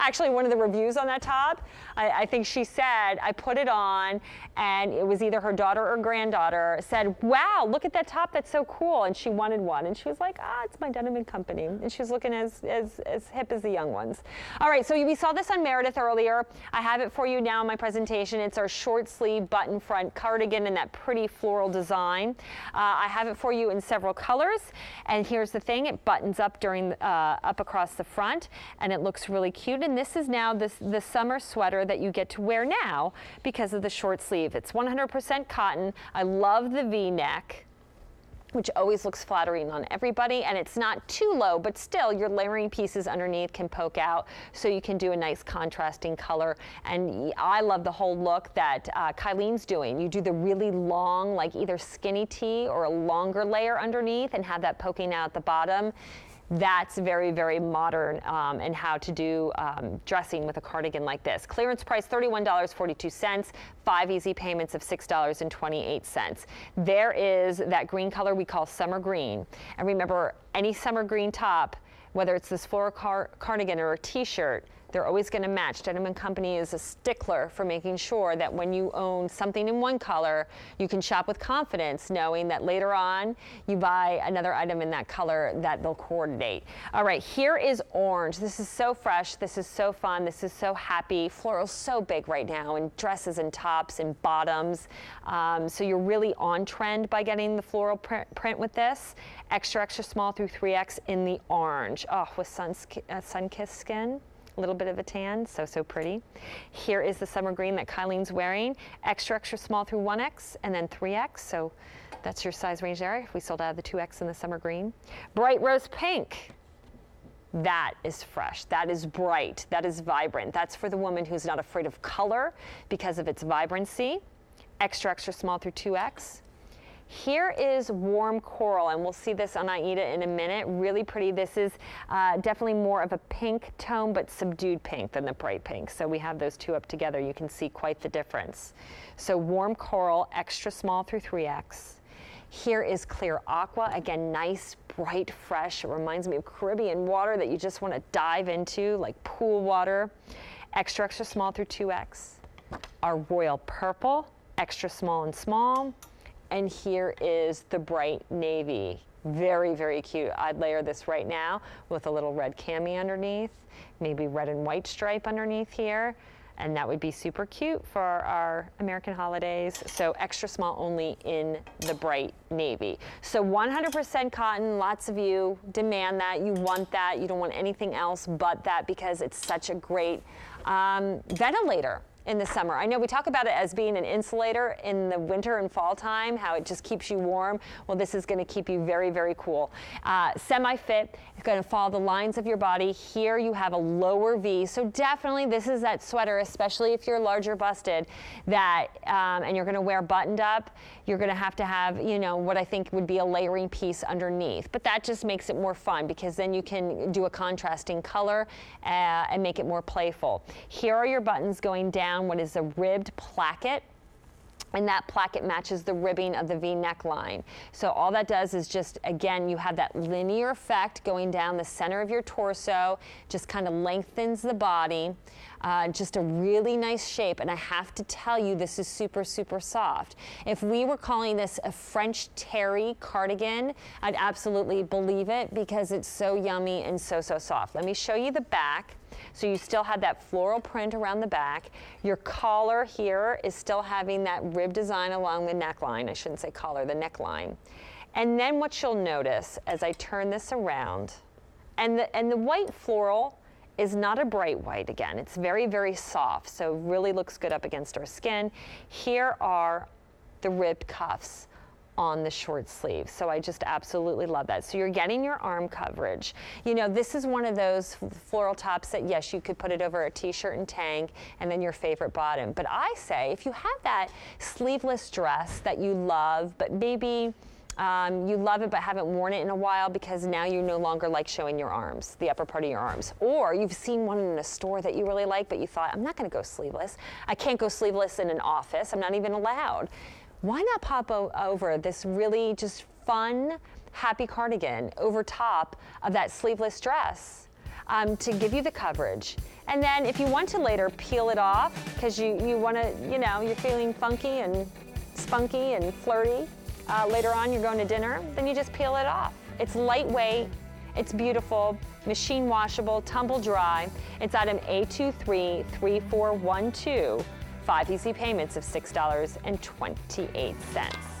actually one of the reviews on that top, I, I, think she said, I put it on and it was either her daughter or granddaughter said, wow, look at that top, that's so cool. And she wanted one. And she was like, ah, it's my Denim & Company. And she was looking as, as, as hip as the young ones. All right, so we saw this on Meredith earlier. I have it for you now in my presentation. It's our short sleeve button front cardigan in that pretty floral design. Uh, I have it for you in several colors. And here's the thing, it buttons up during uh, up across the front and it looks really cute. And this is now this, the summer sweater that you get to wear now because of the short sleeve. It's 100% cotton. I love the V-neck which always looks flattering on everybody. And it's not too low but still your layering pieces underneath can poke out. So you can do a nice contrasting color. And I love the whole look that uh, Kylene's doing. You do the really long like either skinny tee or a longer layer underneath and have that poking out at the bottom that's very, very modern um, and how to do um, dressing with a cardigan like this. Clearance price $31.42, five easy payments of $6.28. There is that green color we call summer green. And remember, any summer green top, whether it's this floral car cardigan or a t-shirt, they're always going to match. Denim & Company is a stickler for making sure that when you own something in one color, you can shop with confidence knowing that later on you buy another item in that color that they'll coordinate. All right, here is orange. This is so fresh. This is so fun. This is so happy. Floral's so big right now in dresses and tops and bottoms. Um, so you're really on trend by getting the floral print, print with this. Extra, extra small through 3X in the orange. Oh, with sun, uh, sun-kissed skin a little bit of a tan, so, so pretty. Here is the summer green that Kylene's wearing, extra, extra small through 1X and then 3X, so that's your size range there. We sold out of the 2X in the summer green. Bright rose pink. That is fresh. That is bright. That is vibrant. That's for the woman who's not afraid of color because of its vibrancy. Extra, extra small through 2X. Here is warm coral, and we'll see this on Aida in a minute. Really pretty. This is uh, definitely more of a pink tone, but subdued pink than the bright pink. So we have those two up together. You can see quite the difference. So warm coral, extra small through 3X. Here is clear aqua. Again, nice, bright, fresh. It reminds me of Caribbean water that you just want to dive into, like pool water. Extra, extra small through 2X. Our royal purple, extra small and small. And here is the bright navy. Very, very cute. I'd layer this right now with a little red cami underneath, maybe red and white stripe underneath here. And that would be super cute for our American holidays. So extra small only in the bright navy. So 100% cotton, lots of you demand that. You want that. You don't want anything else but that because it's such a great um, ventilator in the summer. I know we talk about it as being an insulator in the winter and fall time, how it just keeps you warm. Well, this is going to keep you very, very cool. Uh, semi-fit, it's going to follow the lines of your body. Here you have a lower V, so definitely this is that sweater, especially if you're larger busted, that um, and you're going to wear buttoned up. You're going to have to have, you know, what I think would be a layering piece underneath. But that just makes it more fun because then you can do a contrasting color uh, and make it more playful. Here are your buttons going down down what is a ribbed placket and that placket matches the ribbing of the V neckline. So all that does is just, again, you have that linear effect going down the center of your torso, just kind of lengthens the body. Uh, just a really nice shape, and I have to tell you, this is super, super soft. If we were calling this a French terry cardigan, I'd absolutely believe it because it's so yummy and so, so soft. Let me show you the back. So you still have that floral print around the back. Your collar here is still having that rib design along the neckline. I shouldn't say collar, the neckline. And then what you'll notice as I turn this around, and the, and the white floral is not a bright white again. It's very, very soft, so really looks good up against our skin. Here are the ribbed cuffs on the short sleeve. So I just absolutely love that. So you're getting your arm coverage. You know, this is one of those floral tops that yes, you could put it over a t-shirt and tank and then your favorite bottom. But I say if you have that sleeveless dress that you love, but maybe um, you love it but haven't worn it in a while because now you no longer like showing your arms, the upper part of your arms. Or you've seen one in a store that you really like, but you thought, I'm not going to go sleeveless. I can't go sleeveless in an office. I'm not even allowed why not pop over this really just fun, happy cardigan over top of that sleeveless dress? um, to give you the coverage. And then if you want to later peel it off because you, you want to, you know, you're feeling funky and spunky and flirty, uh, later on you're going to dinner, then you just peel it off. It's lightweight, it's beautiful, machine washable, tumble dry. It's item A233412, five easy payments of $6.28.